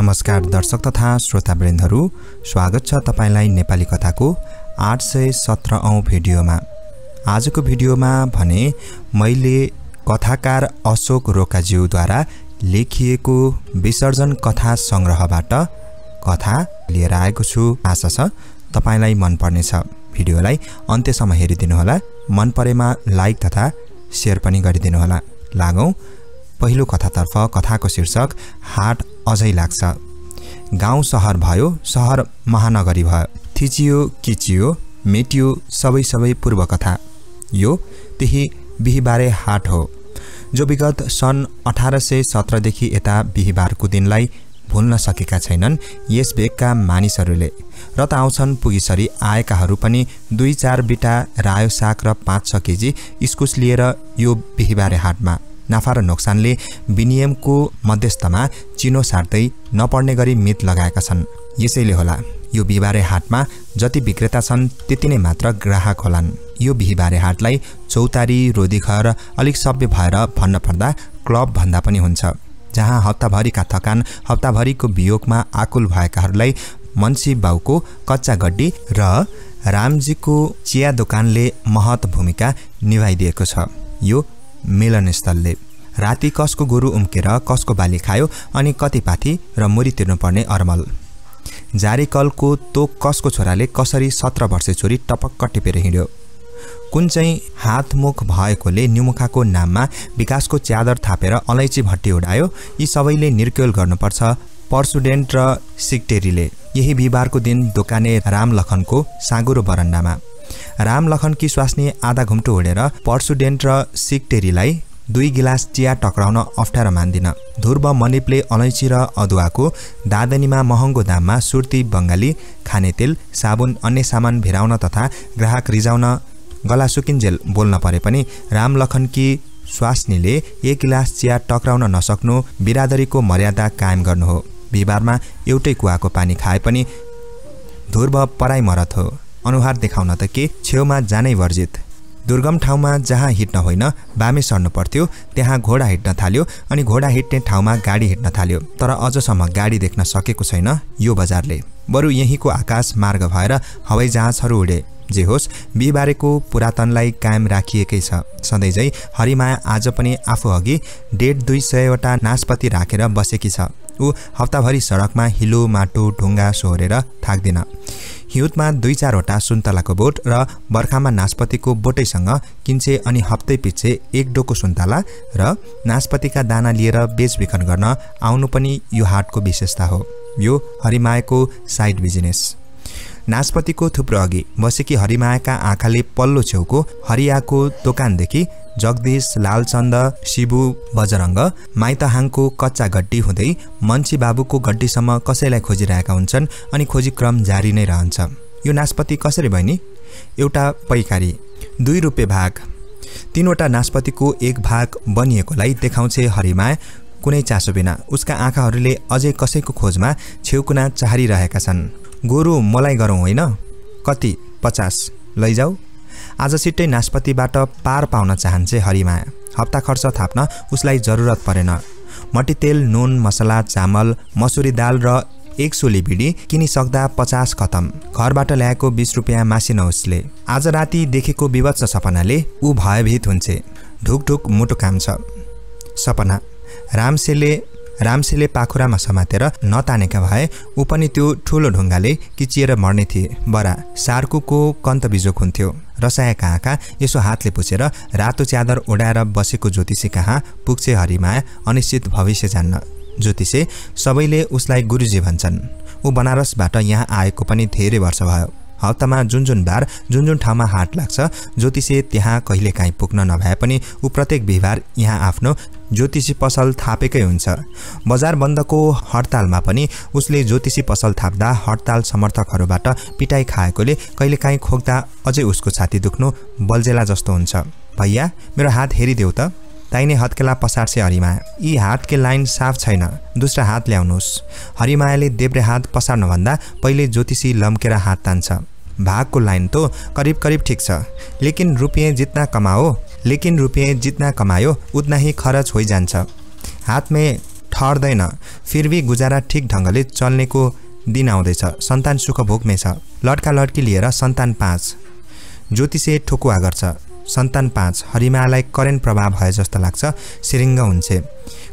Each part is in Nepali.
नमस्कार दर्शक तथा श्रोतावृन्दहरू स्वागत छ तपाईँलाई नेपाली कथाको आठ सय सत्र औँ भिडियोमा। आजको भिडियोमा भने मैले कथाकार अशोक रोकाज्यूद्वारा लेखिएको विसर्जन कथा सङ्ग्रहबाट कथा लिएर आएको छु। आशा छ तपाईँलाई मन पर्नेछ भिडियोलाई अन्त्यसम्म हेरिदिनुहोला। मन परेमा लाइक तथा सेयर पनि गरिदिनुहोला। लागौँ पहिलो कथातर्फ कथाको शीर्षक हाट अझै लाग्छ। गाउँ सहर भयो सहर महानगरी भयो। थिचियो किचियो मेटियो सबै सबै पूर्व कथा यो त्यही बिहिबारे हाट हो जो विगत सन् अठार सय सत्रदेखि यता बिहिबारको दिनलाई भुल्न सकेका छैनन् यस भेगका मानिसहरूले र त आउँछन् पुगिसरी आएकाहरू पनि दुई चार बिटा रायो साग र पाँच छ केजी इस्कुस लिएर यो बिहिबारे हाटमा। नाफा र नोक्सानले विनियमको मध्यस्थमा चिनो सार्दै नपर्ने गरी मित लगाएका छन्। यसैले होला यो बिहिबारे हाटमा जति विक्रेता छन् त्यति नै मात्र ग्राहक होलान्। यो बिहिबारे हाटलाई चौतारी रोदीघर अलिक सभ्य भएर भन्न पर्दा क्लब भन्दा पनि हुन्छ जहाँ हप्ताभरिका थकान हप्ताभरिको वियोगमा आकुल भएकाहरूलाई मन्सी बाउको कच्चा गड्डी र रामजीको चिया दोकानले महत भूमिका निभाइदिएको छ। यो मिलनस्थलले राति कसको गोरु उम्केर कसको बाली खायो अनि कति पाथी र मुरी तिर्नुपर्ने अरमल। जारीकलको तोक कसको छोराले कसरी सत्र वर्षे छोरी टपक्क टिपेर हिँड्यो। कुन चाहिँ हातमुख भएकोले निमुखाको नाममा विकासको च्यादर थापेर अलैँची भट्टी उडायो यी सबैले निर्क्योल गर्नुपर्छ पर्सुडेन्ट र सिक्टेरीले। यही बिहिबारको दिन दोकाने रामलखनको साँगुरो बरन्डामा। रामलखनकी स्वास्नी आधा घुम्टो उडेर पर्सुडेन्ट र सिक्टेरीलाई दुई गिलास चिया टक्राउन अप्ठ्यारो मान्दिन। ध्रुव मनिपले अलैँची र अदुवाको दादनीमा महँगो दाममा सुर्ती बङ्गाली खाने तेल साबुन अन्य सामान भिराउन तथा ग्राहक रिजाउन गला सुकिन्जेल बोल्न परे पनि रामलखनकी स्वास्नीले एक गिलास चिया टक्राउन नसक्नु बिरादरीको मर्यादा कायम गर्नु हो। बिहिबारमा एउटै कुवाको पानी खाए पनि ध्रुव पराई मरत हो। अनुहार देखाउन त के छेउमा जानै वर्जित। दुर्गम ठाउँमा जहाँ हिँड्न होइन बामे सर्नु पर्थ्यो त्यहाँ घोडा हिँड्न थाल्यो अनि घोडा हिँड्ने ठाउँमा गाडी हिँड्न थाल्यो। तर अझसम्म गाडी देख्न सकेको छैन यो बजारले। बरु यहीँको आकाश मार्ग भएर हवाईजहाजहरू उडे। जे होस् बिहिबारेको पुरातनलाई कायम राखिएकै छ। सधैँझै हरिमाया आज पनि आफू अघि डेढ दुई सयवटा नासपति राखेर बसेकी छ। ऊ हप्ताभरि सडकमा हिलो माटो ढुङ्गा सोहोरेर थाक्दिन। हिउँदमा दुई चारवटा सुन्तलाको बोट र बर्खामा नासपतिको बोटैसँग किन्छे अनि हप्तै पछि एक डोको सुन्तला र नासपतिका दाना लिएर बेचबिखन गर्न आउनु पनि यो हाटको विशेषता हो। यो हरिमायाको साइड बिजनेस। नासपतिको थुप्रो अघि बसेकी हरिमायाका आँखाले पल्लो छेउको हरियाको दोकानदेखि जगदीश लालचन्द शिबु बजरङ्ग माइतहाङको कच्चा गड्डी हुँदै मन्सी बाबुको गड्डीसम्म कसैलाई खोजिरहेका हुन्छन् अनि खोजी क्रम जारी नै रहन्छ। यो नासपति कसरी बहिनी? एउटा पैकारी दुई रुपियाँ भाग। तिनवटा नासपतिको एक भाग बनिएकोलाई देखाउँछे हरिमाया कुनै चासो बिना। उसका आँखाहरूले अझै कसैको खोजमा छेउकुना चाहरिरहेका छन्। गोरु मलाई गरौँ होइन? कति? पचास। लैजाऊ। आज सिट्टै नास्पतिबाट पार पाउन चाहन्छे हरिमाया। हप्ता खर्च थाप्न उसलाई जरुरत परेन। मट्टीतेल नुन मसला चामल मसुरी दाल र एक सोली बिडी किनिसक्दा पचास खतम। घरबाट ल्याएको बिस रुपियाँ मासिन उसले। आज राति देखेको विवत्स सपनाले ऊ भयभीत हुन्छे। ढुकढुक मुटु काम छ। सपना। रामसेले रामसेले पाखुरामा समातेर नतानेका भए ऊ पनि त्यो ठुलो ढुङ्गाले किचिएर मर्ने थिए। बरा सार्कुको कन्त बिजोक हुन्थ्यो। रसाएका आँखा यसो हातले पुछेर रातो च्यादर ओढाएर बसेको ज्योतिषी कहाँ पुग्छे हरिमाया अनिश्चित भविष्य जान्न। ज्योतिषे सबैले उसलाई गुरुजी भन्छन्। ऊ बनारसबाट यहाँ आएको पनि धेरै वर्ष भयो। हप्तामा जुन जुन बार जुन जुन ठाउँमा हाट लाग्छ ज्योतिषे त्यहाँ कहिलेकाहीँ पुग्न नभए पनि ऊ प्रत्येक बिहिबार यहाँ आफ्नो ज्योतिषी पसल थापेकै हुन्छ। बजार बन्दको हडतालमा पनि उसले ज्योतिषी पसल थाप्दा हडताल समर्थकहरूबाट पिटाइ खाएकोले कहिलेकाहीँ खोक्दा अझै उसको छाती दुख्नु बल्जेला जस्तो हुन्छ। भैया मेरो हात हेरिदेऊ त। ताइने हत्केला पसार्छे हरिमाया। यी हातके लाइन साफ छैन। दुसरा हात ल्याउनुहोस्। हरिमायाले देब्रे हात पसार्नुभन्दा पहिले ज्योतिषी लम्केर हात तान्छ। भागको लाइन तो करिब करिब ठिक छ। लेकिन रुपियाँ जितना कमाओ लेकिन रुपियाँ जितना कमायो उतना ही खरच हो जान्छ। हात में ठहर्दैन फिर गुजारा ठिक ढङ्गले चल्नेको दिन आउँदैछ। सन्तान सुख भोगमै छ लड्का लड्की लिएर सन्तान पाँच। ज्योतिषे ठोकुवा गर्छ। सन्तान पाँच हरिमालाई करेन्ट प्रभाव भए जस्तो लाग्छ सिरिङ्ग हुन्छ।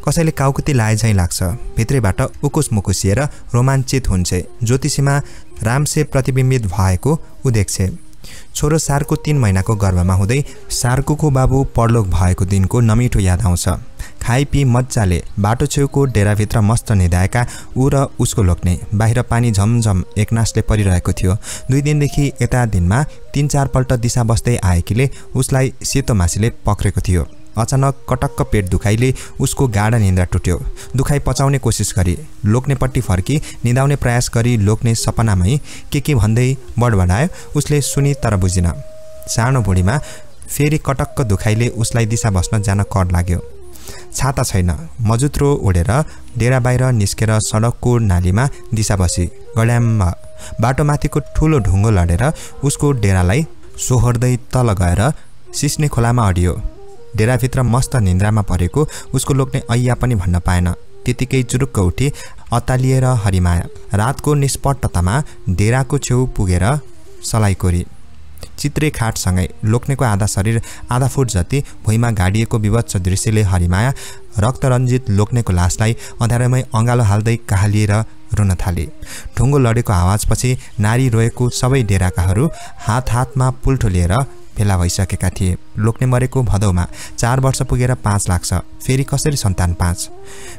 कसैले काउकुती लाए झैँ लाग्छ। भित्रैबाट उकुस मुकुसिएर रोमाञ्चित हुन्छ। ज्योतिषीमा रामसे प्रतिबिम्बित भएको ऊ देख्छ। छोरो सारको तिन महिनाको गर्भमा हुँदै सार्कुको बाबु परलोक भएको दिनको नमिठो याद आउँछ। खाइपी मजाले बाटो छेउको डेराभित्र मस्त निधाएका ऊ र उसको लोक्ने बाहिर पानी झमझम एकनासले परिरहेको थियो। दुई दिनदेखि यता दिनमा तिन चारपल्ट दिशा बस्दै आएकीले उसलाई सेतो मासीले पक्रेको थियो। अचानक कटक्क पेट दुखाइले उसको गाडा निन्द्रा टुट्यो। दुखाइ पचाउने कोसिस गरी लोक्नेपट्टि फर्की निदाउने प्रयास गरी लोक्ने सपनामै के के भन्दै बडबडायो उसले सुनि तर बुझिन। सानो बुढीमा फेरि कटक्क दुखाइले उसलाई दिशा बस्न जान कर लाग्यो। छाता छैन। मजुत्रो ओढेर डेरा बाहिर निस्केर सडकको नालीमा दिशा बसी। गड्याम्म। बाटोमाथिको ठुलो ढुङ्गो लडेर उसको डेरालाई सोहोर्दै तल गएर सिस्ने खोलामा अडियो। डेराभित्र मस्त निन्द्रामा परेको उसको लोक्ने ऐया पनि भन्न पाएन। त्यतिकै चुरुक्क उठी अतालिएर हरिमाया। रातको निष्पट्टतामा डेराको छेउ पुगेर सलाई कोरी। चित्रे खाटसँगै लोक्नेको आधा शरीर आधा फुट जति भुइँमा गाडिएको विवत्स दृश्यले हरिमाया रक्तरञ्जित लोक्नेको लासलाई अँध्यारोमै अँगालो हाल्दै कहालिएर रुन थाले। ढुङ्गो लडेको आवाजपछि नारी रोएको सबै डेराकाहरू हात हातमा पुल्ठो लिएर भेला भइसकेका थिए। लोक्ने मरेको भदौमा चार वर्ष पुगेर पाँच लाग्छ। फेरि कसरी सन्तान पाँच?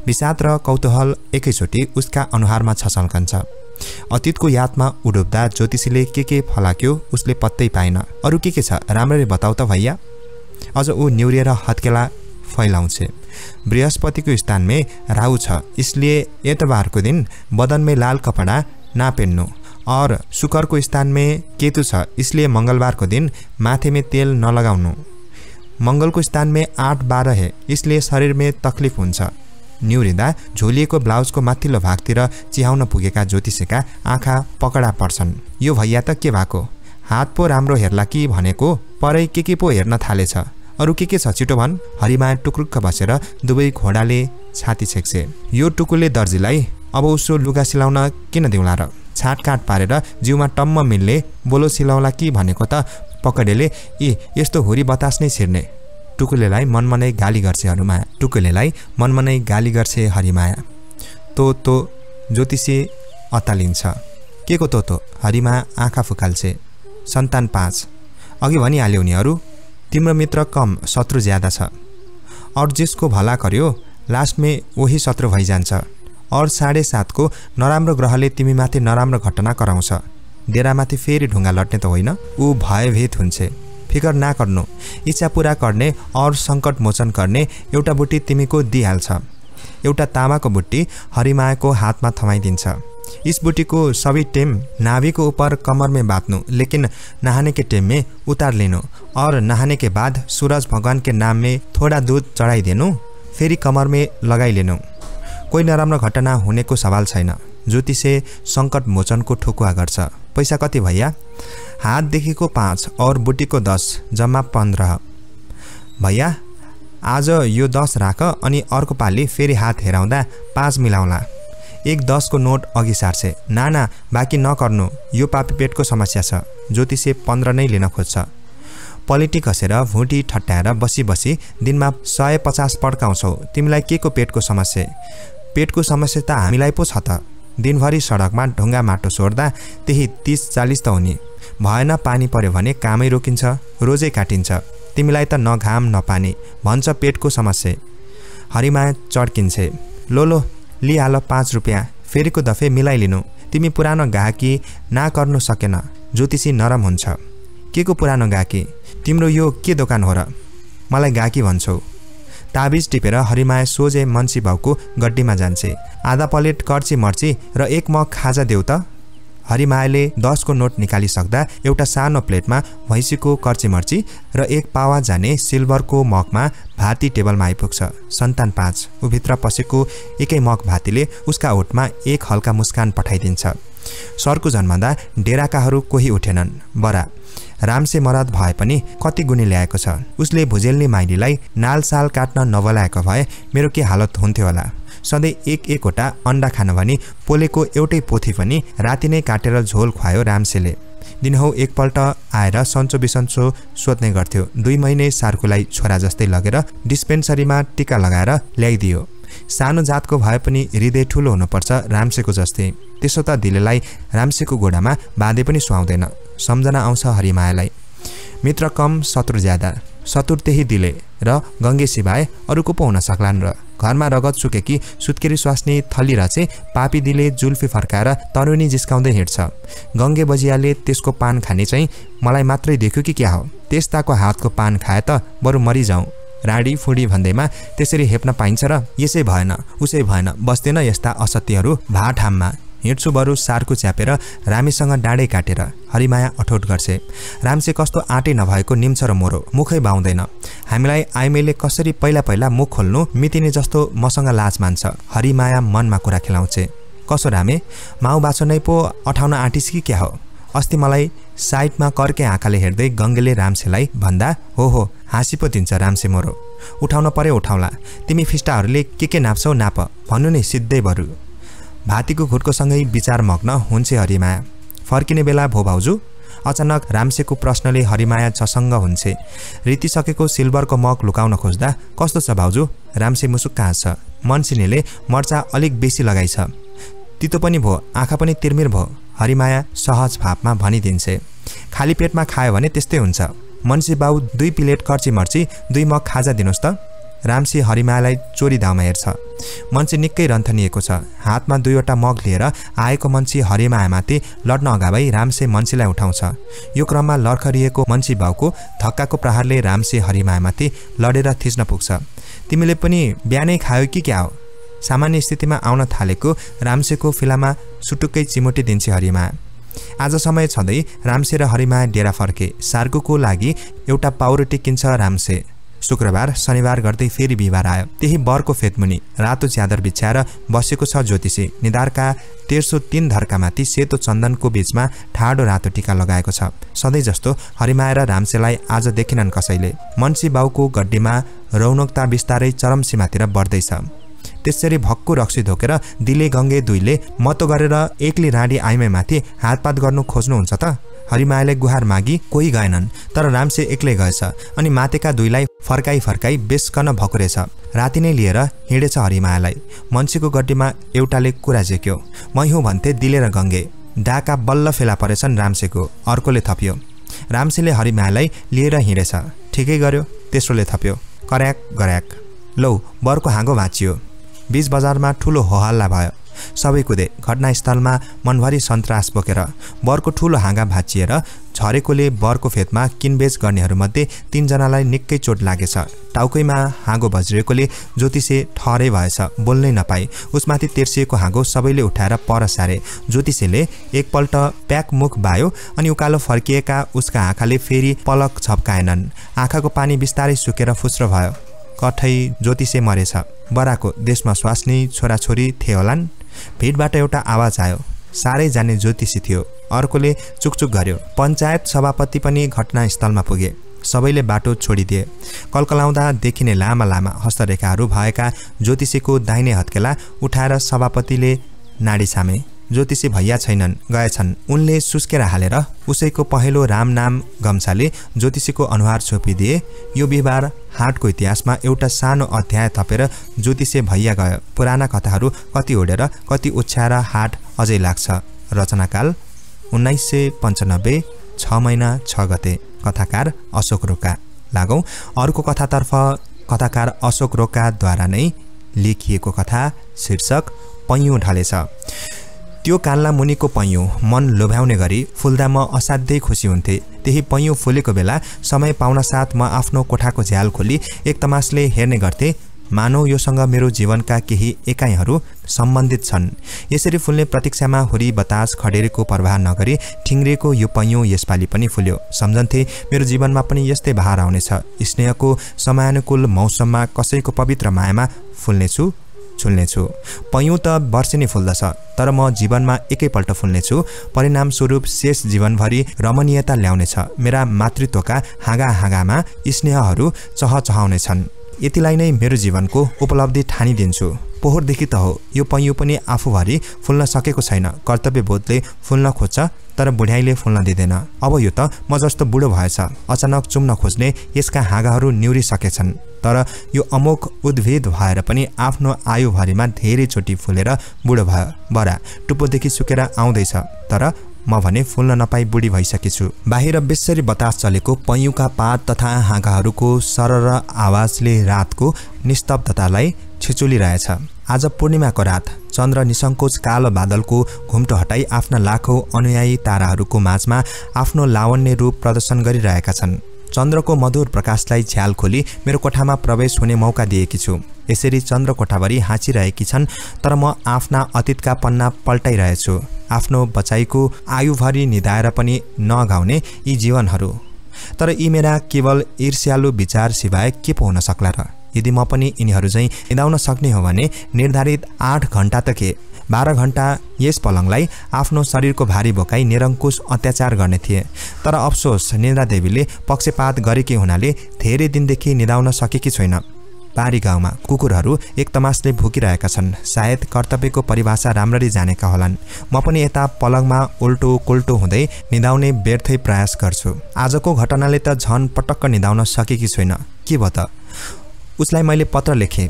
विषाद र कौतूहल एकैचोटि उसका अनुहारमा छसल्कन्छ अतीतको यादमा उडुब्दा ज्योतिषीले के के फलाक्यो उसले पत्तै पाएन। अरू के के छ? राम्ररी बताउ त भैया। अझ ऊ निहुरिएर हत्केला फैलाउँछ। बृहस्पतिको स्थानमै राहु छ। इसलिए एतबारको दिन बदनमै लाल कपडा नापेन्नु। और शुक्रको स्थानमा केतु छ इसलिए मङ्गलबारको दिन माथेमै तेल नलगाउनु। मङ्गलको स्थानमा आठ बाह्र हे इसलिए शरीरमै तकलिफ हुन्छ। निहुरिँदा झोलिएको ब्लाउजको माथिल्लो भागतिर चिहाउन पुगेका ज्योतिषीका आँखा पकडा पर्छन्। यो भैया त के भएको? हात पो राम्रो हेर्ला कि भनेको परै के के पो हेर्न थालेछ? अरू के के छ छिटो भन्? हरिमाया टुक्रुक्क बसेर दुवै घोडाले छाती छेक्छे यो टुकुले दर्जीलाई अब उसो लुगा सिलाउन किन दिउँला र? छाटकाट पारेर जिउमा टम्म मिल्ने बोलो सिलाउला कि? भनेको त पकडेले यी यस्तो हुरी बतास नै छिर्ने टुकुलेलाई मनमनै गाली गर्छे हरिमाया। टुकुलेलाई मनमनै गाली गर्छे हरिमाया। तो तो ज्योतिषी अतालिन्छ के को तो तो हरिमाया आँखा फुकाल्छे। सन्तान पाँच। अघि भनिहाल्यो उनीहरू तिम्रो मित्र कम शत्रु ज्यादा छ। और जिसको भला गर्यो लास्टमै वही शत्रु भइजान्छ। और साढे सातको नराम्रो ग्रहले तिमीमाथि नराम्रो घटना कराउँछ। डेरामाथि फेरि ढुङ्गा लट्ने त होइन ऊ भयभीत हुन्छ। फिकर नगर्नु इच्छा पुरा गर्ने और सङ्कट मोचन गर्ने एउटा बुट्टी तिमीको दिइहाल्छ। एउटा तामाको बुट्टी हरिमायाको हातमा थमाइदिन्छ। इस बुट्टीको सबै टेम नाभिको उपर कमर बाँध्नु लेकिन नहाने के टेम उतार लिनु और नहाने के बाद सूरज भगवान के थोड़ा दूध चढाइदिनु फेरि कमर लगाइलिनु। कोही नराम्रो घटना हुनेको सवाल छैन। ज्योतिषे सङ्कट मोचनको ठोकुवा गर्छ। पैसा कति भैया? हातदेखिको पाँच और बुटीको दस जम्मा पन्ध्र। भैया आज यो दस राख अनि अर्को पालि फेरि हात हेराउँदा पाँच मिलाउला। एक दसको नोट अघि सार्छे। नाना बाँकी नगर्नु यो पापी पेटको समस्या छ। ज्योतिषे पन्ध्र नै लिन खोज्छ। पलिटी खसेर भुँटी ठट्याएर बसी बसी दिनमा सय पचास पड्काउँछौ। तिमीलाई के को पेटको समस्या? पेटको समस्या त हामीलाई पो छ त। दिनभरि सडकमा ढुङ्गा माटो सोर्दा त्यही तिस चालिस त हुने। भएन पानी पर्यो भने कामै रोकिन्छ रोजै काटिन्छ। तिमीलाई त न घाम न पानी भन्छ पेटको समस्या। हरिमाया चड्किन्छे लो लो लिइहाल पाँच रुपियाँ फेरिको दफे मिलाइलिनु। तिमी पुरानो गाहकी ना गर्नु सकेन ज्योतिषी नरम हुन्छ। के को पुरानो गाहकी तिम्रो यो के दोकान हो र? मलाई गाहकी भन्छौ। ताबिज टिपेर हरिमाया सोझे मन्सी भाउको गड्डीमा जान्छे। आधा प्लेट कर्ची मर्ची र एक मग खाजा देऊ त। हरिमायाले दसको नोट निकालिसक्दा एउटा सानो प्लेटमा भैँसीको कर्ची मर्ची र एक पावा जाने सिल्भरको मगमा भाती टेबलमा आइपुग्छ। सन्तान पाँच। ऊभित्र पसेको एकै मग भातीले उसका ओठमा एक हल्का मुस्कान पठाइदिन्छ। सरको जन्मदा डेराकाहरू कोही उठेनन्। बरा रामसे मराद भए पनि कति गुणी ल्याएको छ? उसले भुजेल्ने माइलीलाई नालसाल काट्न नबोलाएको भए मेरो के हालत हुन्थ्यो होला? सधैँ एक एकवटा अन्डा खान भनी पोलेको एउटै पोथी पनि राति नै काटेर झोल खुवायो रामसेले। दिनहौ एकपल्ट आएर सन्चो बिसन्चो सोध्ने गर्थ्यो। दुई महिने सार्कुलाई छोरा जस्तै लगेर डिस्पेन्सरीमा टिका लगाएर ल्याइदियो। सानो जातको भए पनि हृदय ठुलो हुनुपर्छ रामसेको जस्तै। त्यसो त दिलेलाई रामसेको घोडामा बाँधे पनि सुहाउँदैन। सम्झना आउँछ हरिमायालाई। मित्र कम शत्रु ज्यादा। शत्रु त्यही दिले र गङ्गे सिवाय अरूको पो हुन सक्लान् र घरमा रगत सुकेकी सुत्केरी स्वास्नी थली रचे पापी दिले जुल्फी फर्काएर तरुनी जिस्काउँदै हिँड्छ। गङ्गे बजियाले त्यसको पान खाने चाहिँ मलाई मात्रै देख्यो कि क्या हो? त्यस्ताको हातको पान खाए त बरु मरिजाउँ। राडी फुडी भन्दैमा त्यसरी हेप्न पाइन्छ र यसै भएन उसै भएन बस्दैन यस्ता असत्यहरू भाठाममा। हिँड्छु बरु सारको च्यापेर रामीसँग डाँडै काटेर हरिमाया अठोट गर्छे। रामसे कस्तो आँटे नभएको निम्छ र मोरो मुखै बाउँदैन। हामीलाई आइमेले कसरी पहिला पहिला मुख खोल्नु मितिने जस्तो मसँग लाज मान्छ हरिमाया मनमा कुरा खेलाउँछे। कसो रामे माउ बाछो नै पो अठाउन आँटिस कि क्या हो? अस्ति मलाई साइडमा कर्के आँखाले हेर्दै गङ्गेले रामसेलाई भन्दा हो हो हाँसी पो दिन्छ रामसे मोरो। उठाउन पऱ्यो उठाउला। तिमी फिस्टाहरूले के के नाप्छौ नाप। भन्नु नि सिधै बरु। भातीको घुटकोसँगै विचार मग्न हुन्छ हरिमाया। फर्किने बेला भो भाउजू अचानक रामसेको प्रश्नले हरिमाया छसङ्ग हुन्छ। रितिसकेको सिल्भरको मग लुकाउन खोज्दा कस्तो छ भाउजू? रामसे मुसुक्क हाँस्छ मनसिनेले मर्चा अलिक बेसी लगाइछ। तितो पनि भो आँखा पनि तिर्मिर भो हरिमाया सहज भावमा भनिदिन्छे खाली पेटमा खायो भने त्यस्तै हुन्छ। मन्सी बाउ दुई प्लेट कर्ची मर्ची दुई मग खाजा दिनुहोस् त रामसी हरिमालाई चोरी धाउमा हेर्छ। मन्छे निकै रन्थनिएको छ। हातमा दुईवटा मग लिएर आएको मन्छी हरिमायामाथि लड्न अगावै रामसे मन्छीलाई उठाउँछ। यो क्रममा लर्खरिएको मन्छी बाउको धक्काको प्रहारले रामसे हरिमायामाथि लडेर थिच्न पुग्छ। तिमीले पनि बिहानै खायो कि क्या हो? सामान्य स्थितिमा आउन थालेको रामसेको फिलामा सुटुक्कै चिमोटी दिन्छे हरिमाया आज समय छँदै रामसे र हरिमाया डेरा फर्के। सार्कुको लागि एउटा पाउरोटी किन्छ रामसे। शुक्रबार शनिबार गर्दै फेरि बिहिबार आयो। त्यही बरको फेदमुनि। रातो च्यादर बिछ्याएर बसेको छ ज्योतिषी। निधारका तेर्सो तिन धर्कामाथि सेतो चन्दनको बीचमा ठाडो रातो टिका लगाएको छ। सधैँ जस्तो हरिमाया र रामसेलाई आज देखिनन् कसैले। मन्सी बाउको गड्डीमा रौनकता बिस्तारै चरम सीमातिर बढ्दैछ। त्यसरी भक्कु रक्सी धोकेर दिले गङ्गे दुईले मतो गरेर एक्ली राडी आइमेमाथि हातपात गर्नु खोज्नुहुन्छ त। हरिमायाले गुहार मागी कोही गएनन् तर रामसे एक्लै गएछ अनि मातेका दुईलाई फर्काई फर्काई बेसकन भकुरेछ। राति नै लिएर हिँडेछ हरिमायालाई। मन्सीको गड्डीमा एउटाले कुरा झेक्यो। मै हुँ भन्थे दिलेर गङ्गे। डाका बल्ल फेला परेछन् रामसेको। अर्कोले थप्यो। रामसेले हरिमायालाई लिएर हिँडेछ। ठिकै गर्यो तेस्रोले थप्यो। कर्याक गर्याक। लौ बरको हाँगो भाँचियो। बिच बजारमा ठुलो होहल्ला भयो। सबै कुदे घटनास्थलमा मनभरि सन्तास बोकेर बरको ठुलो हाँगा भाँचिएर झरेकोले बरको फेदमा किनबेच गर्नेहरूमध्ये तिनजनालाई निकै चोट लागेछ। टाउकैमा हाँगो भज्रिएकोले ज्योतिषे ठहरै भएछ बोल्नै नपाए उसमाथि तेर्सिएको हाँगो सबैले उठाएर पर सारे। ज्योतिषेले एकपल्ट प्याक मुख बायो अनि उकालो फर्किएका उसका आँखाले फेरि पलक छप्काएनन्। आँखाको पानी बिस्तारै सुकेर फुस्रो भयो। कठै ज्योतिषे मरेछ। बराको देशमा स्वास्नी छोराछोरी थिए होलान् भिडबाट एउटा आवाज आयो। साह्रै जाने ज्योतिषी थियो। अर्कोले चुकचुक गर्यो। पञ्चायत सभापति पनि घटनास्थलमा पुगे। सबैले बाटो छोडिदिए। कलकलाउँदा देखिने लामा लामा हस्तरेखाहरू भएका ज्योतिषीको दाहिने हत्केला उठाएर सभापतिले नाडी छामे। ज्योतिषी भैया छैनन् गएछन् उनले सुस्केर हालेर उसैको पहेँलो राम नाम गम्छाले ज्योतिषीको अनुहार छोपिदिए। यो बिहिबार हाटको इतिहासमा एउटा सानो अध्याय थपेर ज्योतिषे भैया गयो। पुराना कथाहरू कति ओढेर कति उछ्याएर हाट अझै लाग्छ। रचनाकाल उन्नाइस सय पन्चानब्बे छ महिना छ गते। कथाकार अशोक रोका। लागौँ अर्को कथातर्फ कथाकार अशोक रोकाद्वारा नै लेखिएको कथा शीर्षक पैँयौँ ढलेछ। त्यो कान्ला मुनिको पैँयौँ मन लोभ्याउने गरी फुल्दा म असाध्यै खुसी हुन्थे। त्यही पैँयौँ फुलेको बेला समय पाउन साथ म आफ्नो कोठाको झ्याल खोली एक तमासले हेर्ने गर्थेँ मानौ योसँग मेरो जीवनका केही एकाइहरू सम्बन्धित छन्। यसरी फुल्ने प्रतीक्षामा हुरी बतास खडेरीको प्रवाह नगरी ठिङ्ग्रिएको यो पैँयौँ यसपालि पनि फुल्यो। सम्झन्थे मेरो जीवनमा पनि यस्तै बहार आउनेछ। स्नेहको समयानुकूल मौसममा कसैको पवित्र मायामा फुल्नेछु। छुल्नेछु पैँयौँ त वर्षे नै फुल्दछ तर म जीवनमा एकैपल्ट फुल्नेछु। परिणामस्वरूप शेष जीवनभरि रमणीयता ल्याउनेछ। मेरा मातृत्वका हाँगा हाँगामा स्नेहहरू चहचहाउनेछन्। यतिलाई नै मेरो जीवनको उपलब्धि ठानिदिन्छु। पोहोरदेखि त हो। यो पैँयु पनि आफूभरि फुल्न सकेको छैन। कर्तव्यबोधले फुल्न खोज्छ तर बुढ्याइले फुल्न दिँदैन। अब यो त म जस्तो बुढो भएछ। अचानक चुम्न खोज्ने यसका हाँगाहरू निहुरिसकेछन्। तर यो अमोक उद्भिद भएर पनि आफ्नो आयुभरिमा धेरैचोटि फुलेर बुढो भयो बरा टुप्पोदेखि सुकेर आउँदैछ। तर म भने फुल्न नपाई बुढी भइसकेछु। बाहिर बेसरी बतास चलेको पैयुका पात तथा हाँगाहरूको सरर आवाजले रातको निस्तब्धतालाई छिचुलिरहेछ। आज पूर्णिमाको रात। चन्द्र निसङ्कोच कालो बादलको घुम्टो हटाई आफ्ना लाखौँ अनुयायी ताराहरूको माझमा आफ्नो लावण्य रूप प्रदर्शन गरिरहेका छन्। चन्द्रको मधुर प्रकाशलाई झ्याल खोली मेरो कोठामा प्रवेश हुने मौका दिएकी छु। यसरी चन्द्र कोठाभरि हाँचिरहेकी छन् तर म आफ्ना अतीतका पन्ना पल्टाइरहेछु। आफ्नो बचाइको आयुभरि निधाएर पनि नगाउने यी जीवनहरू। तर यी मेरा केवल ईर्ष्यालु विचार सिवाय के पो हुन सक्ला र? यदि म पनि यिनीहरू चाहिँ निधाउन सक्ने हो भने निर्धारित आठ घन्टा त के? बाह्र घन्टा यस पलङलाई आफ्नो शरीरको भारी बोकाई निरङ्कुश अत्याचार गर्ने थिए। तर अफसोस निन्द्रा देवीले पक्षपात गरेकी हुनाले धेरै दिनदेखि निधाउन सकेकी छैन। पारी गाउँमा कुकुरहरू एक तमासले भुकिरहेका छन्। सायद कर्तव्यको परिभाषा राम्ररी जानेका होलान्। म पनि यता पलङमा उल्टो कुल्टो हुँदै निधाउने व्यर्थै प्रयास गर्छु। आजको घटनाले त झन पटक्क निधाउन सकेकी छैन। के भयो त? उसलाई मैले पत्र लेखेँ।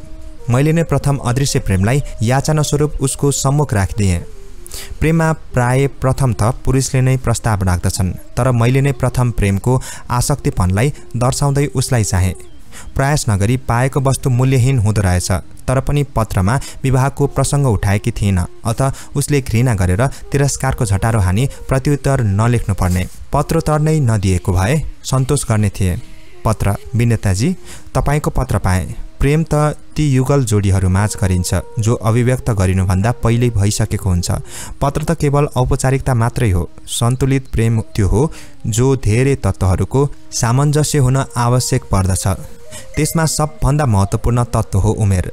मैले नै प्रथम अदृश्य प्रेमलाई याचना स्वरूप उसको सम्मुख राखिदिएँ। प्रेममा प्राय प्रथम त पुरुषले नै प्रस्ताव राख्दछन् तर मैले नै प्रथम प्रेमको आसक्तिपनलाई दर्शाउँदै उसलाई चाहेँ। प्रयास नगरी पाएको वस्तु मूल्यहीन हुँदो रहेछ तर पनि पत्रमा विवाहको प्रसङ्ग उठाएकी थिइन। अत उसले घृणा गरेर तिरस्कारको झटारो हानी प्रत्युत्तर नलेख्नु पर्ने पत्र तर्नै नदिएको भए सन्तोष गर्ने थिए। पत्र विनेताजी तपाईँको पत्र पाएँ। प्रेम त ती युगल जोडीहरूमाझ गरिन्छ जो अभिव्यक्त गरिनुभन्दा पहिल्यै भइसकेको हुन्छ। पत्र त केवल औपचारिकता मात्रै हो। सन्तुलित प्रेम त्यो हो जो धेरै तत्त्वहरूको सामञ्जस्य हुन आवश्यक पर्दछ। त्यसमा सबभन्दा महत्त्वपूर्ण तत्त्व हो उमेर।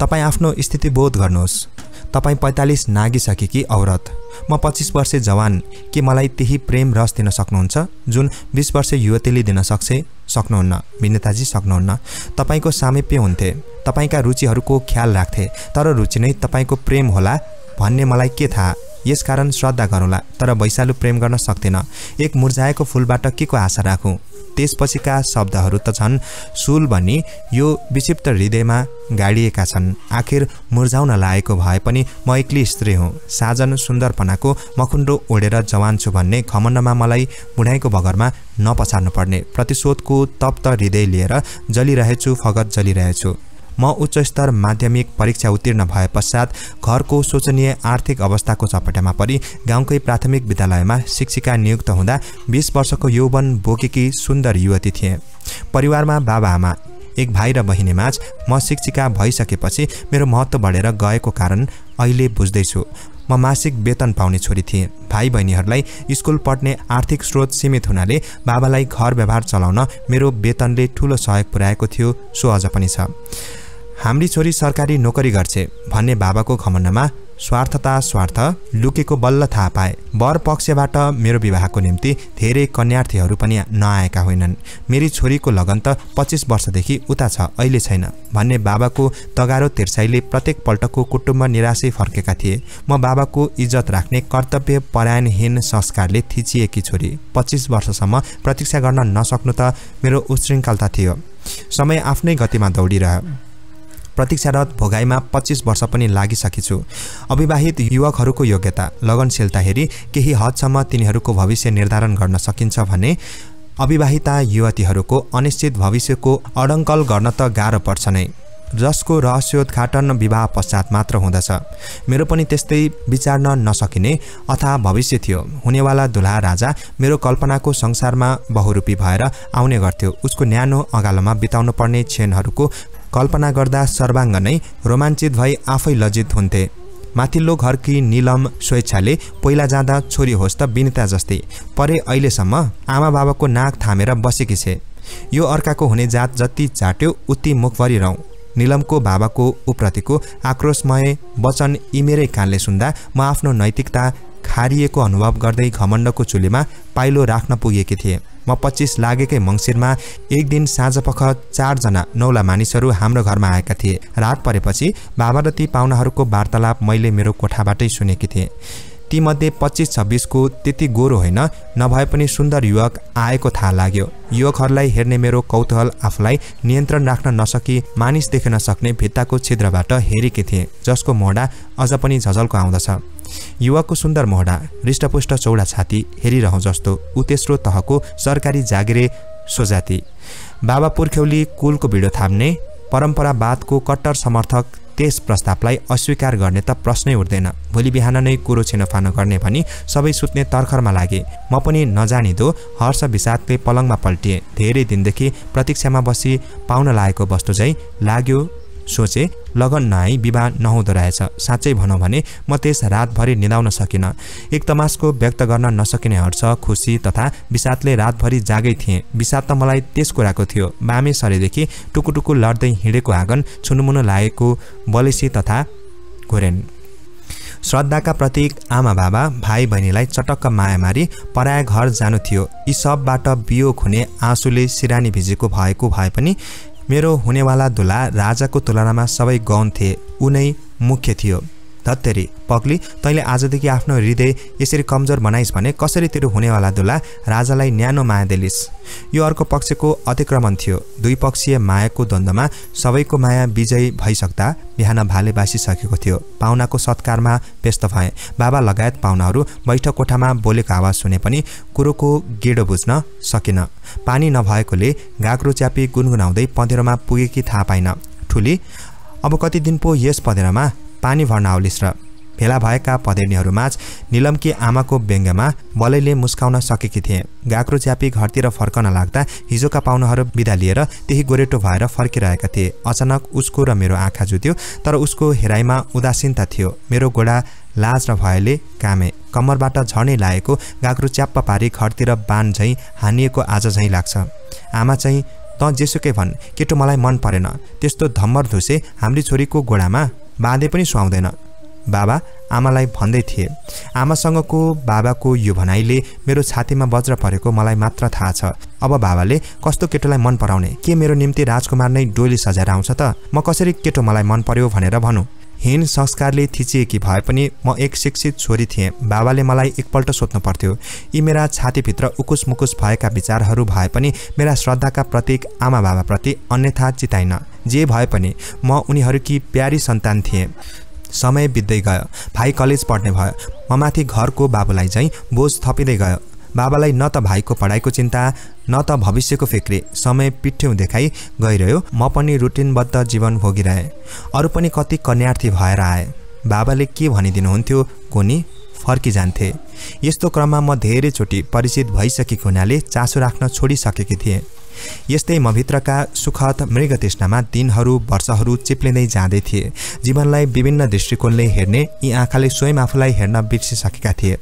तपाईँ आफ्नो स्थिति बोध गर्नुहोस्। तपाईँ पैँतालिस नागिसकेकी औरत। म पच्चिस वर्षे जवान। के मलाई त्यही प्रेम रस दिन सक्नुहुन्छ? जुन बिस वर्ष युवतीले दिन सक्छे सक्नुहुन्न। भिन्नताजी सक्नुहुन्न। तपाईँको सामिप्य हुन्थे। तपाईँका रुचिहरूको ख्याल राख्थे। तर रुचि नै तपाईँको प्रेम होला भन्ने मलाई के थाहा? यसकारण श्रद्धा गरौँला। तर वैशालु प्रेम गर्न सक्दैन। एक मुर्झाएको फुलबाट के को आशा राखौँ? त्यसपछिका शब्दहरू त छन् सुल भनी यो विक्षिप्त हृदयमा गाडिएका छन्। आखिर मुर्झाउन लागेको भए पनि म एक्लै स्त्री हुँ। साजन सुन्दरपनाको मखुन्डो ओढेर जवान छु भन्ने घमण्डमा मलाई बुढाइको बगरमा नपछार्नु पर्ने प्रतिशोधको तप्त हृदय लिएर जलिरहेछु फगत जलिरहेछु। म उच्च स्तर माध्यमिक परीक्षा उत्तीर्ण भए पश्चात घरको शोचनीय आर्थिक अवस्थाको चपेटामा परि गाउँकै प्राथमिक विद्यालयमा शिक्षिका नियुक्त हुँदा बिस वर्षको यौवन बोकेकी सुन्दर युवती थिए। परिवारमा बाबाआमा एक भाइ र बहिनीमाझ म शिक्षिका भइसकेपछि मेरो महत्त्व बढेर गएको कारण अहिले बुझ्दैछु। म मासिक वेतन पाउने छोरी थिएँ। भाइ बहिनीहरूलाई स्कुल पढ्ने आर्थिक स्रोत सीमित हुनाले बाबालाई घर व्यवहार चलाउन मेरो वेतनले ठुलो सहयोग पुर्याएको थियो सो अझ पनि छ। हाम्री छोरी सरकारी नोकरी गर्छे भन्ने बाबाको घमण्डमा स्वार्थता स्वार्थ लुकेको बल्ल थाहा पाए। वर पक्षबाट मेरो विवाहको निम्ति धेरै कन्यार्थीहरू पनि नआएका होइनन्। मेरी छोरीको लगन त पच्चिस वर्षदेखि उता छ अहिले छैन भन्ने बाबाको तगारो तिर्साईले प्रत्येक पल्टको कुटुम्ब निराशै फर्केका थिए। म बाबाको इज्जत राख्ने कर्तव्य परायणहीन संस्कारले थिचिएकी छोरी। पच्चिस वर्षसम्म प्रतीक्षा गर्न नसक्नु त मेरो उच्छृङ्खलता थियो। समय आफ्नै गतिमा दौडिरह्यो। प्रतीक्षारत भोगाईमा पच्चिस वर्ष पनि लागिसकेछु। अविवाहित युवकहरूको योग्यता लगनशीलता हेरी केही हदसम्म तिनीहरूको भविष्य निर्धारण गर्न सकिन्छ भने अविवाहिता युवतीहरूको अनिश्चित भविष्यको अडङ्कल गर्न त गाह्रो पर्छ नै। जसको रहस्योद्घाटन विवाह पश्चात मात्र हुँदछ। मेरो पनि त्यस्तै विचार्न नसकिने अथवा भविष्य थियो। हुनेवाला दुल्हा राजा मेरो कल्पनाको संसारमा बहुरूपी भएर आउने गर्थ्यो। उसको न्यानो अगालोमा बिताउनु पर्ने क्षणहरूको कल्पना गर्दा सर्वाङ्ग नै रोमाञ्चित भई आफै लज्जित हुन्थे। माथिल्लो घरकी निलम स्वेच्छाले पहिला जाँदा छोरी होस् त विनिता जस्तै। परे अहिलेसम्म आमा बाबाको नाक थामेर बसेकी छे यो अर्काको हुने जात जति चाट्यो उति मुखभरि रहँ निलमको बाबाको उप्रतिको आक्रोशमय वचन इमेरै कानले सुन्दा म आफ्नो नैतिकता खारिएको अनुभव गर्दै घमण्डको चुलीमा पाइलो राख्न पुगेकी थिएँ। म पच्चिस लागेकै मङ्सिरमा एक दिन साँझ पख चारजना नौला मानिसहरू हाम्रो घरमा आएका थिए। रात परेपछि बाबा र ती पाहुनाहरूको वार्तालाप मैले मेरो कोठाबाटै सुनेकी थिएँ। तीमध्ये पच्चिस छब्बिसको त्यति गोरो होइन नभए पनि सुन्दर युवक आएको थाहा लाग्यो। युवकहरूलाई हेर्ने मेरो कौतूहल आफूलाई नियन्त्रण राख्न नसकी मानिस देख्न सक्ने भित्ताको छिद्रबाट हेरेकी थिएँ जसको मोहडा अझ पनि झझल्को आउँदछ। युवकको सुन्दर मोहडा हृष्टपुष्ट चौडा छाती हेरिरहँ जस्तो ऊ तेस्रो तहको सरकारी जागिरे सोजाती। बाबा पुर्ख्यौली कुलको भिडो थाप्ने परम्परावादको कट्टर समर्थक त्यस प्रस्तावलाई अस्वीकार गर्ने त प्रश्नै उठ्दैन। भोलि बिहान नै कुरो छिनोफानो गर्ने भनी सबै सुत्ने तर्खरमा लागे। म पनि नजानिदो हर्ष विषादले पलङमा पल्टिएँ। धेरै दिनदेखि प्रतीक्षामा बसी पाउन लागेको वस्तु चाहिँ लाग्यो सोचे लगन नआई विवाह नहुँदो रहेछ। साँच्चै भनौँ भने म त्यस रातभरि निदाउन सकिनँ। एक तमासको व्यक्त गर्न नसकिने हर्ष खुसी तथा विषादले रातभरि जागै थिएँ। विषाद त मलाई त्यस कुराको थियो। बामे सरेदेखि टुकुटुकु लड्दै हिँडेको आँगन छुनुमुनु लागेको बलेसी तथा घोरेन श्रद्धाका प्रतीक आमा बाबा भाइ बहिनीलाई चटक्क माया मारी पराया घर जानु थियो। यी सबबाट बियो हुने आँसुले सिरानी भिजेको भएको भए पनि मेरो हुनेवाला दुला राजाको तुलनामा सबै गौन थिए उनै मुख्य थियो। धत्तेरी। पग्ली तैँले आजदेखि आफ्नो हृदय यसरी कमजोर बनाइस् भने कसरी तेरो हुनेवाला दुला? राजालाई न्यानो माया दिलिस्। यो अर्को पक्षको अतिक्रमण थियो। दुई पक्षीय मायाको द्वन्द्वमा सबैको माया विजय भइसक्दा बिहान भाले बासिसकेको थियो। पाहुनाको सत्कारमा व्यस्त भए। बाबा लगायत पाहुनाहरू बैठक कोठामा बोलेको आवाज सुने पनि कुरोको गेडो बुझ्न सकिन। पानी नभएकोले गाग्रो च्यापी गुनगुनाउँदै पँधेरोमा पुगेकी थाहा पाइन। ठुली अब कति दिन पो यस पँधेरोमा? पानी भर्न आउलिस् र भेला भएका पधेर्नीहरूमाझ निलमकी आमाको व्यङ्ग्यमा बलैले मुस्काउन सकेकी थिए। गाग्रो च्यापी घरतिर फर्कन लाग्दा हिजोका पाहुनाहरू विदा लिएर त्यही गोरेटो भएर फर्किरहेका थिए। अचानक उसको र मेरो आँखा जुत्यो तर उसको हेराइमा उदासीनता थियो। मेरो गोडा लाज र भयले कामे। कम्मरबाट झर्नै लागेको गाग्रो च्याप्प पारी घरतिर बान झैँ हानिएको आज झैँ लाग्छ। आमा चाहिँ त जेसुकै भन् केटो मलाई मन परेन। त्यस्तो धम्मर धुसे हाम्री छोरीको गोडामा बाँधे पनि सुहाउँदैन। बाबा आमालाई भन्दै थिए आमासँगको बाबाको यो भनाइले मेरो छातीमा वज्र परेको मलाई मात्र थाहा छ। अब बाबाले कस्तो केटोलाई मन पराउने? के मेरो निम्ति राजकुमार नै डोली सजाएर आउँछ त? म कसरी केटो मलाई मन पर्यो भनेर भनौँ। हिन संस्कारले थिचिएकी भए पनि म एक शिक्षित छोरी थिएँ। बाबाले मलाई एकपल्ट सोध्नु पर्थ्यो यी मेरा छातीभित्र उकुस मुकुस भएका विचारहरू भए पनि मेरा श्रद्धाका प्रतीक आमा बाबाप्रति अन्यथा चिताइन। जे भए पनि म उनीहरूकी प्यारी सन्तान थिएँ। समय बित्दै गयो। भाइ कलेज पढ्ने भयो। म माथि घरको बाबुलाई चाहिँ बोझ थपिँदै गयो। बाबालाई न त भाइको पढाइको चिन्ता न त भविष्यको फिक्री समय पिठ्यौँ देखाइ गइरह्यो। म पनि रुटिनबद्ध जीवन भोगिरहेँ। अरू पनि कति कन्यार्थी भएर आए। बाबाले के भनिदिनुहुन्थ्यो कोनी? फर्किजान्थे यस्तो क्रममा म धेरैचोटि परिचित भइसकेको हुनाले चासो राख्न छोडिसकेकी थिएँ। यस्तै मभित्रका सुखद मृगतृष्णामा दिनहरू वर्षहरू चिप्लिँदै जाँदै थिए। जीवनलाई विभिन्न दृष्टिकोणले हेर्ने यी आँखाले स्वयं आफूलाई हेर्न बिर्सिसकेका थिए।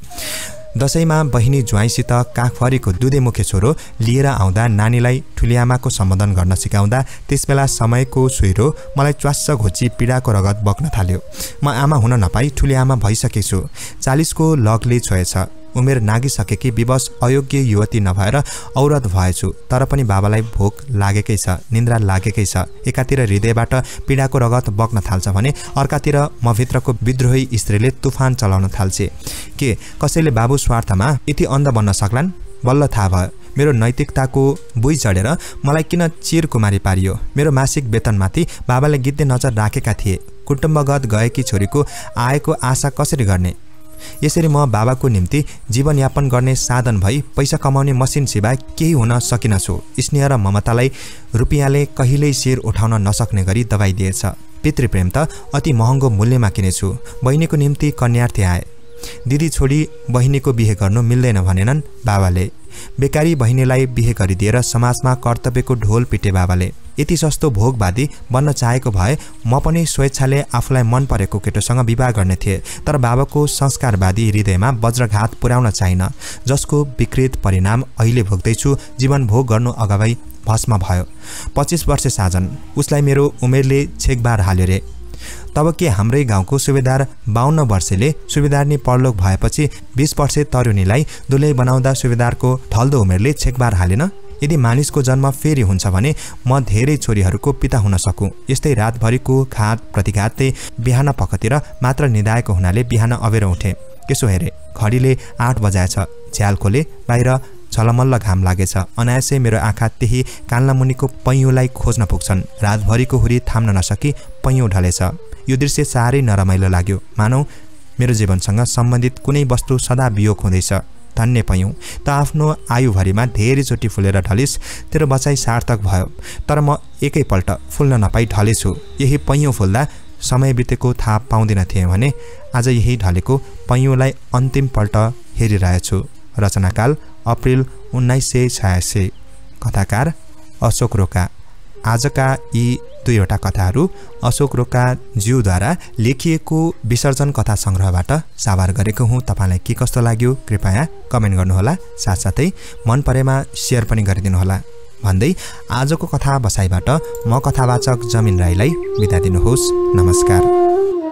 दसैँमा बहिनी ज्वाइँसित काखफरीको दुधेमुखे छोरो लिएर आउँदा नानीलाई ठुलिआमाको सम्बोधन गर्न सिकाउँदा त्यसबेला समयको सुइरो मलाई च्वास्स घोची पीडाको रगत बग्न थाल्यो। म आमा हुन नपाई ठुलिआमा भइसकेछु। चालिसको लगले छोएछ। उमेर नागिसकेकी विवश अयोग्य युवती नभएर औरत भएछु। तर पनि बाबालाई भोक लागेकै छ निन्द्रा लागेकै छ। एकातिर हृदयबाट पीडाको रगत बग्न थाल्छ भने अर्कातिर मभित्रको विद्रोही स्त्रीले तुफान चलाउन थाल्छे। के कसैले बाबु स्वार्थमा यति अन्ध बन्न सक्लान्? बल्ल थाहा भयो मेरो नैतिकताको बुइ चढेर मलाई किन चिर कुमारी पारियो? मेरो मासिक वेतनमाथि बाबाले गिद्धे नजर राखेका थिए। कुटुम्बगत गएकी छोरीको आएको आशा कसरी गर्ने? यसरी म बाबाको निम्ति जीवनयापन गर्ने साधन भई पैसा कमाउने मसिन सिवाय केही हुन सकिनछु स्नेह र ममतालाई रुपियाँले कहिल्यै शिर उठाउन नसक्ने गरी दबाइदिएछ पितृप्रेम त अति महँगो मूल्यमा किनेछु। बहिनीको निम्ति कन्यार्थी आए। दिदी छोडी बहिनीको बिहे गर्नु मिल्दैन भनेनन् बाबाले। बेकारी बहिनीलाई बिहे गरिदिएर समाजमा कर्तव्यको ढोल पिटे बाबाले। यति सस्तो भोगवादी बन्न चाहेको भए म पनि स्वेच्छाले आफूलाई मन परेको केटोसँग विवाह गर्ने थिएँ। तर बाबाको संस्कारवादी हृदयमा वज्रघात पुर्याउन चाहिन जसको विकृत परिणाम अहिले भोग्दैछु जीवन भोग गर्नु अगावै भस्म भयो। पच्चिस वर्ष साजन उसलाई मेरो उमेरले छेकबार हाल्यो रे। तब के हाम्रै गाउँको सुबेदार बाहन्न वर्षले सुबेदारनी परलोक भएपछि बिस वर्ष तरुणीलाई दुलै बनाउँदा सुबेदारको ढल्दो उमेरले छेकबार हालेन? यदि मानिसको जन्म फेरि हुन्छ भने म धेरै छोरीहरूको पिता हुन सकुँ। यस्तै रातभरिको खात प्रतिघातले बिहान पखतिर मात्र निधाएको हुनाले बिहान अबेर उठे। यसो हेरे घडीले आठ बजाएछ। झ्यालकोले बाहिर झलमल्ल घाम लागेछ। अनायासै मेरो आँखा त्यही कान्लामुनिको पैँयोलाई खोज्न पुग्छन्। रातभरिको हुरी थाम्न नसकी पैँयो ढलेछ। यो दृश्य साह्रै नरमाइलो लाग्यो। मानौ मेरो जीवनसँग सम्बन्धित कुनै वस्तु सदा वियोग हुँदैछ। धन्य पैयौँ त आफ्नो आयुभरिमा धेरैचोटि फुलेर ढलिस् तेरो बचाइ सार्थक भयो। तर म एकैपल्ट फुल्न नपाई ढलेछु। यही पैयौँ फुल्दा समय बितेको थाहा पाउँदिन थिएँ भने आज यही ढलेको पैयौँलाई अन्तिमपल्ट हेरिरहेछु। रचनाकाल अप्रिल उन्नाइस सय छयासी। कथाकार अशोक रोका। आजका यी दुईवटा कथाहरू अशोक रोका ज्यूद्वारा लेखिएको विसर्जन कथा सङ्ग्रहबाट साभार गरेको हुँ। तपाईँलाई के कस्तो लाग्यो कृपया कमेन्ट गर्नुहोला। साथसाथै मन परेमा सेयर पनि गरिदिनुहोला। भन्दै आजको कथा बसाइबाट म कथावाचक जमिन राईलाई बिदा दिनुहोस्। नमस्कार।